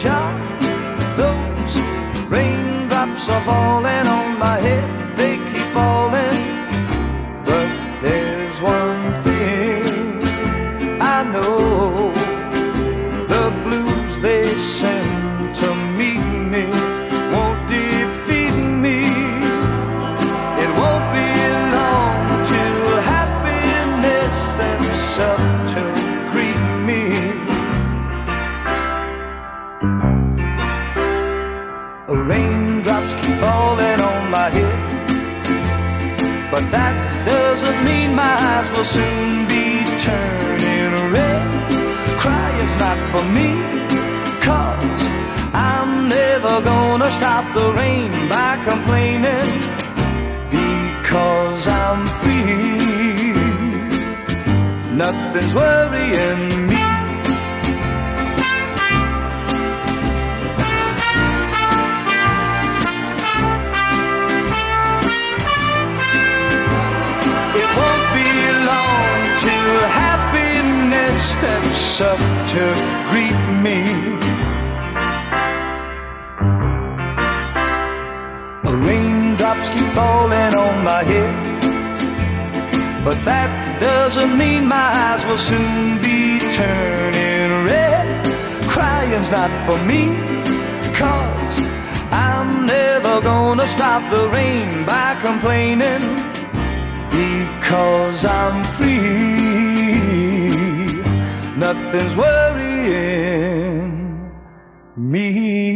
job, those raindrops are falling Raindrops keep falling on my head, but that doesn't mean my eyes will soon be turning red. Crying's not for me, cause I'm never gonna stop the rain by complaining because I'm free. Nothing's worrying me. Won't be long till happiness steps up to greet me. The raindrops keep falling on my head, but that doesn't mean my eyes will soon be turning red. Crying's not for me, cause I'm never gonna stop the rain by complaining Cause I'm free. Nothing's worrying me.